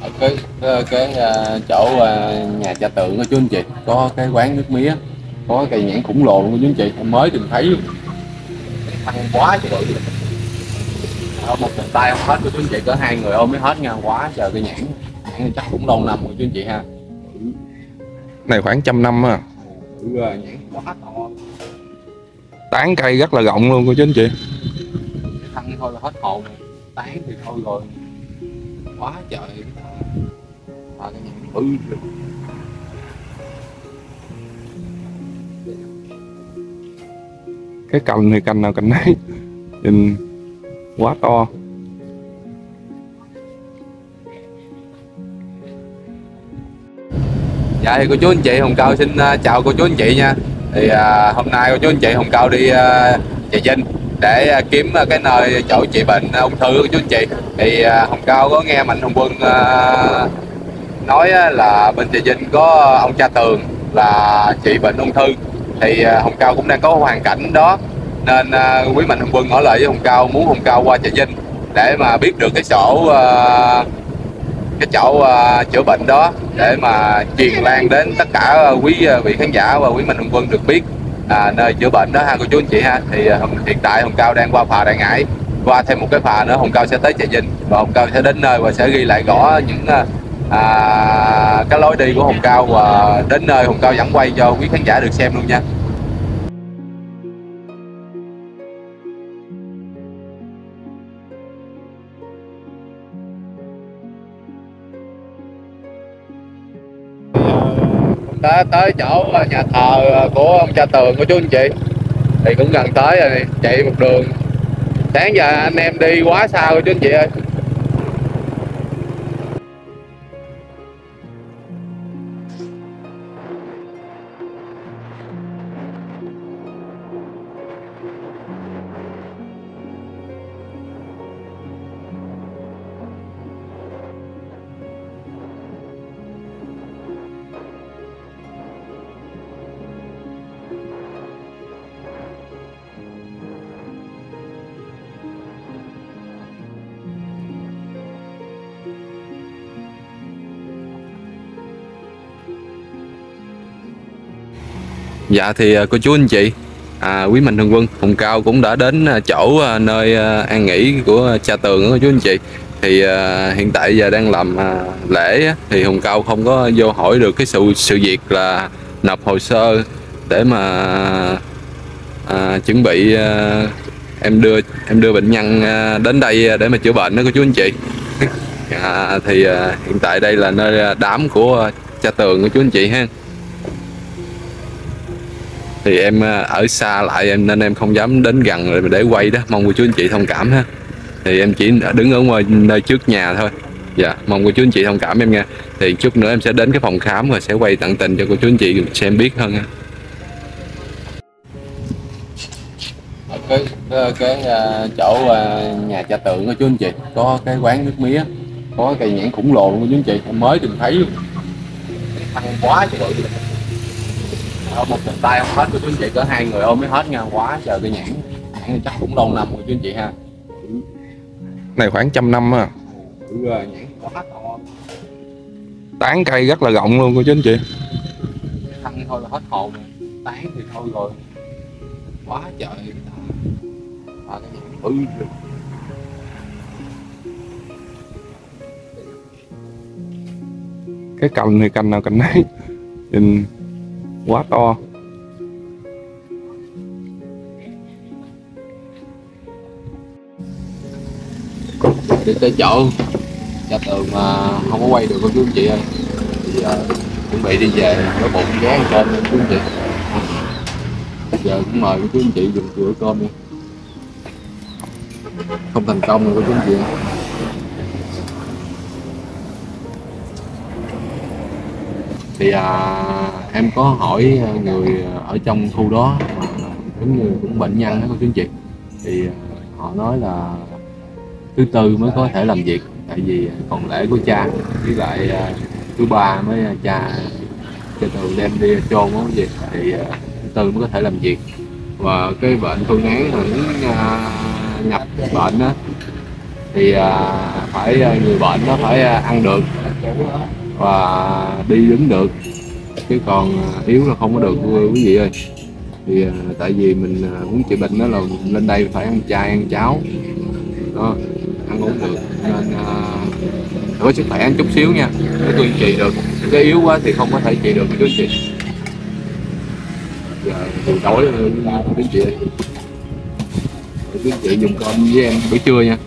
ở cái cái, cái ờ, chỗ ờ, nhà cha tượng của chú anh chị. Có cái quán nước mía có cây nhãn khủng lồ của chú anh chị. Em mới từng thấy luôn. Ăn quá bự ở một bàn tay không hết của chú anh chị. Có hai người ôm mới hết nha. Quá trời cây nhãn. Nhãn chắc cũng lâu năm rồi chú anh chị ha. Này khoảng trăm năm á. Ừ, nhãn quá to. Tán cây rất là rộng luôn cô chú anh chị. Thân thôi là hết hồn. Tán thì thôi rồi quá trời à, cái nhãn bự luôn. cái cành thì cành nào cành nấy nhìn quá to. Dạ thì cô chú anh chị Hồng Cao xin uh, chào cô chú anh chị nha. Thì uh, hôm nay cô chú anh chị Hồng Cao đi uh, Trà Vinh để à, kiếm à, cái nơi chỗ trị bệnh à, ung thư của chú anh chị. Thì Hồng Cao có nghe Mạnh Hồng Quân nói là bên Trà Vinh có ông cha Tường là trị bệnh ung thư. Thì Hồng Cao cũng đang có hoàn cảnh đó. Nên quý Mạnh Hồng Quân hỏi lại với Hồng Cao, muốn Hồng Cao qua Trà Vinh để mà biết được cái sổ cái chỗ chữa bệnh đó để mà truyền lan đến tất cả quý vị khán giả và quý mạnh thường quân được biết à, nơi chữa bệnh đó ha cô chú anh chị ha. Thì à, hiện tại hồng cao đang qua phà đại ngãi. Qua thêm một cái phà nữa hồng cao sẽ tới trà vinh. Và hồng cao sẽ đến nơi và sẽ ghi lại rõ những à, à, cái lối đi của hồng cao. Và đến nơi hồng cao dẫn quay cho quý khán giả được xem luôn nha. Đã tới chỗ à, nhà thờ à, của ông cha tường, của chú anh chị. Thì cũng gần tới rồi, chạy một đường. Sáng giờ anh em đi quá xa rồi chú anh chị ơi. Dạ thì à, cô chú anh chị à, Quý Mạnh Thường Quân Hùng Cao cũng đã đến à, chỗ à, nơi an nghỉ của cha tường của chú anh chị. Thì à, hiện tại giờ đang làm à, lễ thì Hùng Cao không có vô hỏi được cái sự sự việc là nộp hồ sơ để mà à, chuẩn bị à, em đưa em đưa bệnh nhân à, đến đây để mà chữa bệnh đó cô chú anh chị. À, thì à, hiện tại đây là nơi đám của cha tường của chú anh chị ha thì em à, ở xa lại em nên em không dám đến gần rồi để quay đó. Mong cô chú anh chị thông cảm ha. Thì em chỉ đứng ở ngoài nơi trước nhà thôi. Dạ mong cô chú anh chị thông cảm em nha. Thì chút nữa em sẽ đến cái phòng khám và sẽ quay tận tình cho cô chú anh chị xem biết hơn ha. Cái cái, cái uh, chỗ uh, nhà cha tượng của chú anh chị. Có cái quán nước mía có cây nhãn khủng lồ luôn của chú anh chị. Em mới từng thấy luôn. Ăn quá trời ở một bàn tay không hết của chú anh chị có hai người ôm mới hết nha. Quá trời cây nhãn. Nhãn chắc cũng lâu năm rồi chú anh chị ha. Này khoảng trăm năm á. Ừ, nhãn quá to tán cây rất là rộng luôn cô chú anh chị cái thân thôi là hết hồn rồi. Tán thì thôi rồi. Quá trời à, cái nhãn. Bự luôn. cái cành thì cành nào cành nấy. Nhìn quá to. Đi tới chỗ cha tường mà không có quay được cô chú anh chị ơi. Bây giờ chuẩn bị đi về nó bụng ghé trên cơm chú anh chị. Giờ cũng mời cô chú anh chị dùng cửa cơm đi. Không thành công rồi cô chú anh chị ơi. thì à, em có hỏi ờ, người ờ, ở trong khu đó mà giống như cũng bệnh nhân đó cô chú anh chị. Thì ờ, họ nói là thứ tư mới có thể làm việc tại vì còn lễ của cha. Với lại thứ ba mới cha cho tường đem đi chôn đó gì thì thứ tư mới có thể làm việc. Và cái bệnh phương án là những nhập bệnh đó, thì phải người bệnh nó phải ăn được và đi đứng được chứ còn à, yếu là không có được quý vị ơi. Thì à, tại vì mình à, muốn trị bệnh đó là lên đây phải ăn chay ăn cháo. Đó ăn uống được. Nên uh, có sức khỏe chút xíu nha. Để tôi trị được. Cái yếu quá thì không có thể trị được quý chị. Giờ tôi đói rồi quý chị ơi. Quý chị dùng cơm với em bữa trưa nha.